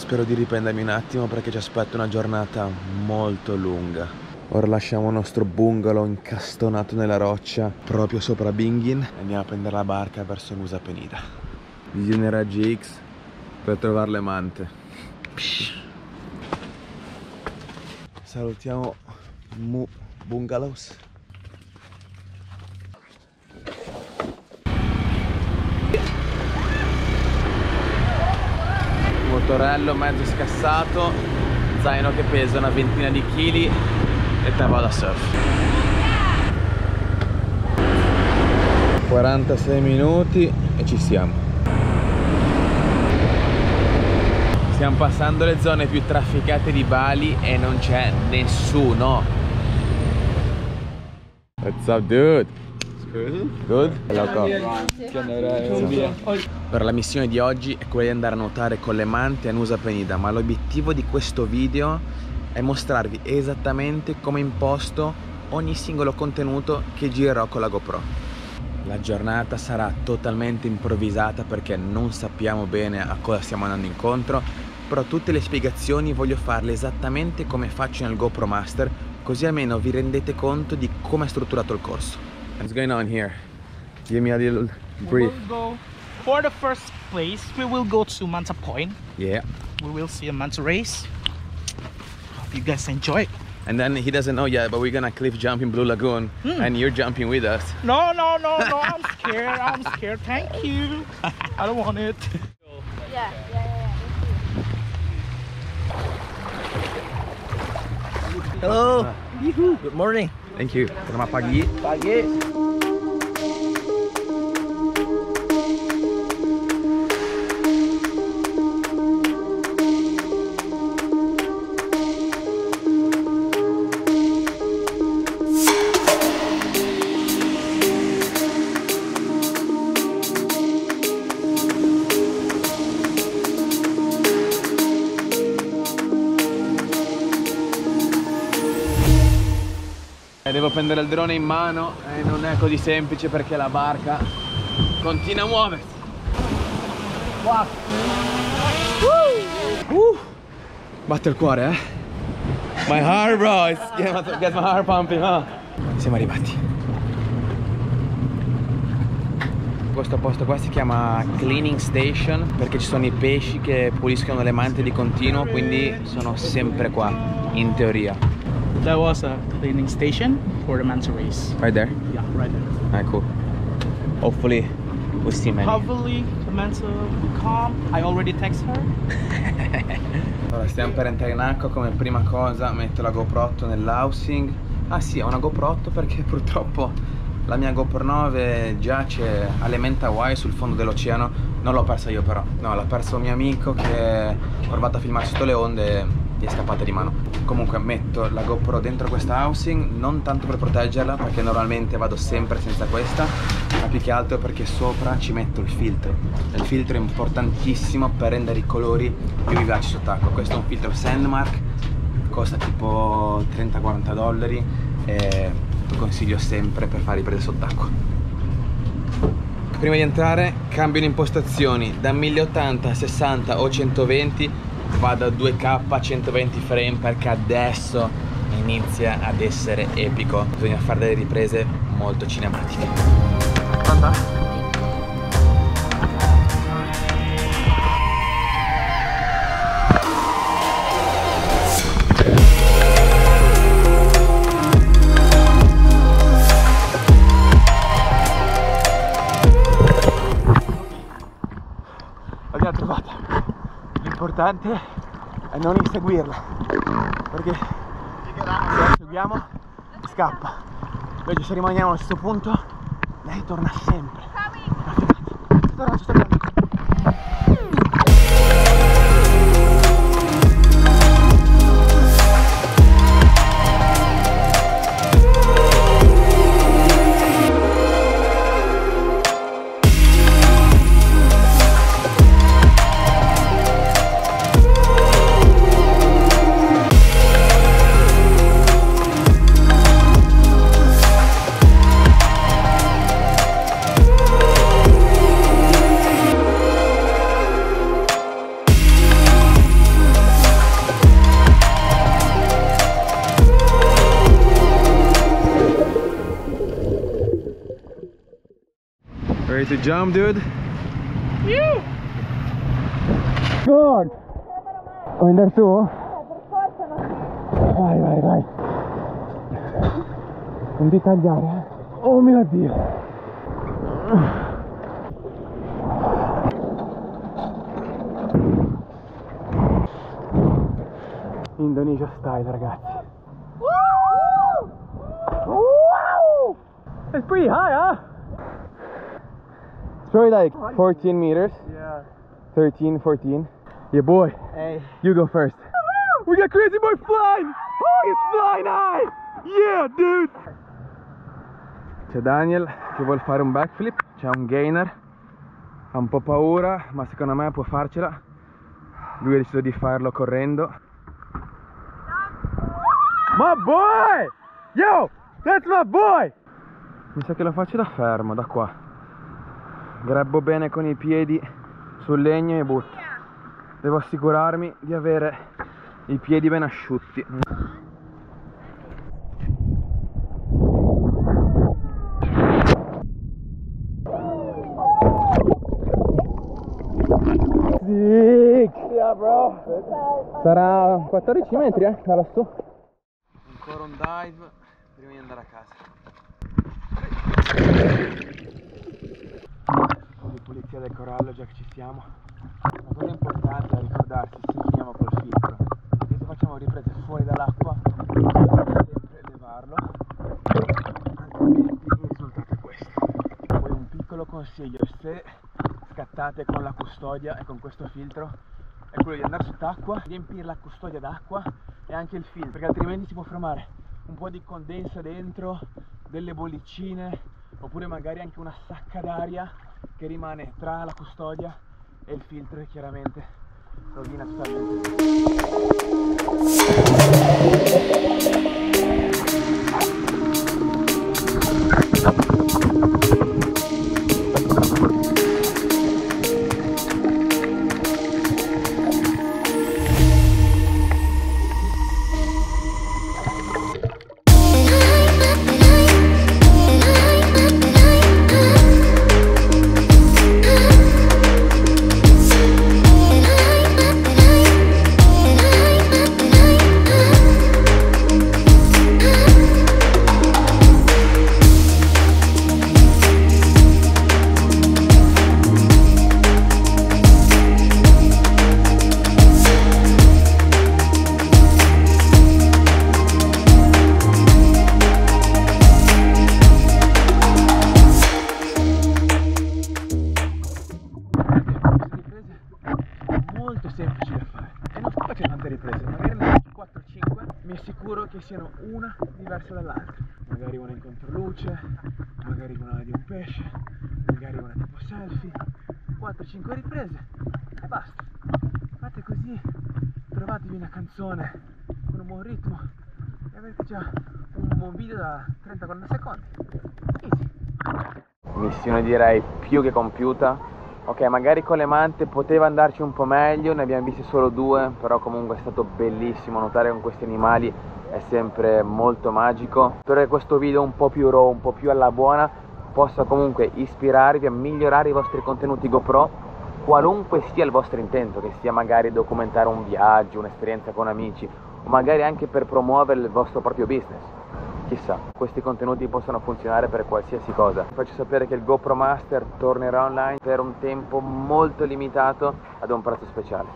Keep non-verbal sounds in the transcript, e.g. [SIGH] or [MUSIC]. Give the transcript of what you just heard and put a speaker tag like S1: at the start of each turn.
S1: spero di riprendermi un attimo perché ci aspetta una giornata molto lunga. Ora lasciamo il nostro bungalow incastonato nella roccia proprio sopra Bingin e andiamo a prendere la barca verso Nusa Penida. Bisognerà GX per trovare le mante. Salutiamo Mu Bungalows. Motorello mezzo scassato, zaino che pesa una ventina di chili e tavola da surf. 46 minuti e ci siamo. Stiamo passando le zone più trafficate di Bali e non c'è nessuno. What's up dude? Good? Hello, Per la missione di oggi è quella di andare a nuotare con le mante a Nusa Penida, ma l'obiettivo di questo video è mostrarvi esattamente come imposto ogni singolo contenuto che girerò con la GoPro. La giornata sarà totalmente improvvisata perché non sappiamo bene a cosa stiamo andando incontro, però tutte le spiegazioni voglio farle esattamente come faccio nel GoPro Master, così almeno vi rendete conto di come è strutturato il corso. What's going on here? Give me a little brief.
S2: We will go for the first place. We will go to Manta Point.
S1: Yeah.
S2: We will see a manta race. Hope you guys enjoy.
S1: And then he doesn't know yet, but we're gonna cliff jump in Blue Lagoon,
S2: Hmm.
S1: and you're jumping with us.
S2: No, no, no, no. I'm scared. I'm scared. Thank you. [LAUGHS] I don't want it.
S3: Yeah, yeah, yeah.
S2: Hello. Good morning.
S1: Thank you. Devo prendere il drone in mano e non è così semplice perché la barca continua a muoversi. Wow. Uh. Batte il cuore, eh? My heart, bro. It's [LAUGHS] get my, get my heart pumping, huh? Siamo arrivati. Questo posto qua si chiama Cleaning Station perché ci sono i pesci che puliscono le mante di continuo, quindi sono sempre qua, in teoria.
S2: That was a cleaning station for the manta race.
S1: Right there?
S2: Yeah, right there.
S1: Ah, cool. Hopefully we see many.
S2: Hopefully the manta will come. I already text her. [LAUGHS]
S1: Allora, stiamo per entrare in acqua, come prima cosa metto la GoPro 8 nell'housing. Ah sì, ho una GoPro 8 perché [LAUGHS] purtroppo la mia GoPro 9 giace alle menta Hawaii sul fondo dell'oceano. Non l'ho persa io però, no, l'ha perso un mio amico che ho provato a filmare sotto le onde gli è scappata di mano. Comunque metto la GoPro dentro questa housing, non tanto per proteggerla perché normalmente vado sempre senza questa, ma più che altro perché sopra ci metto il filtro. Il filtro è importantissimo per rendere i colori più vivaci sott'acqua. Questo è un filtro Sandmark, costa tipo 30-40 dollari e lo consiglio sempre per fare riprese sott'acqua. Prima di entrare cambio le impostazioni da 1080 a 60 o 120 vado a 2K a 120 frame perché adesso inizia ad essere epico. Bisogna fare delle riprese molto cinematiche. Pronta? l'abbiamo trovata. L'importante è non inseguirla. Perché se la inseguiamo scappa. Invece se rimaniamo allo stesso punto lei torna sempre. Figata. sto to jump, dude? Good! Vuoi andare su? Vai, vai, vai. Non ti tagliare, eh? Oh mio Dio! Indonesia style, ragazzi. Wow! It's pretty high, huh? It's probably like 14 meters.
S2: Yeah.
S1: 13, 14. Yeah, boy.
S2: Hey.
S1: You go first. [LAUGHS] We got Crazy Boy flying! Oh, he's flying high! Yeah, dude! C'è Daniel che vuole fare un backflip, c'è un gainer, ha un po' paura, ma secondo me può farcela. Lui ha deciso di farlo correndo. My boy! Yo! That's my boy! Mi sa che lo faccio da fermo, da qua. Grabbo bene con i piedi sul legno e butto. Devo assicurarmi di avere i piedi ben asciutti. Sarà 14 metri, eh, da lassù. Ancora un dive prima di andare a casa. Di pulizia del corallo già che ci siamo. Una cosa importante da ricordarsi se finiamo col filtro. Se facciamo riprese fuori dall'acqua, sempre levarlo. Altrimenti il risultato è questo. Poi un piccolo consiglio, se scattate con la custodia e con questo filtro, è quello di andare sott'acqua, riempire la custodia d'acqua e anche il filtro, perché altrimenti si può formare un po' di condensa dentro, delle bollicine, oppure magari anche una sacca d'aria che rimane tra la custodia e il filtro e chiaramente rovina totalmente molto semplici da fare. E non sto facendo tante riprese magari ne faccio 4-5 mi assicuro che siano una diversa dall'altra. Magari una in controluce magari una di un pesce magari una tipo selfie. 4-5 riprese e basta. Fate così trovatevi una canzone con un buon ritmo e avete già un buon video da 30-40 secondi. Easy. Missione direi più che compiuta ok magari con le mante poteva andarci un po' meglio ne abbiamo viste solo due però comunque è stato bellissimo nuotare con questi animali è sempre molto magico. Spero che questo video un po' più raw un po' più alla buona possa comunque ispirarvi a migliorare i vostri contenuti GoPro qualunque sia il vostro intento che sia magari documentare un viaggio un'esperienza con amici o magari anche per promuovere il vostro proprio business Chissà, questi contenuti possono funzionare per qualsiasi cosa. Faccio sapere che il GoPro Master tornerà online per un tempo molto limitato ad un prezzo speciale.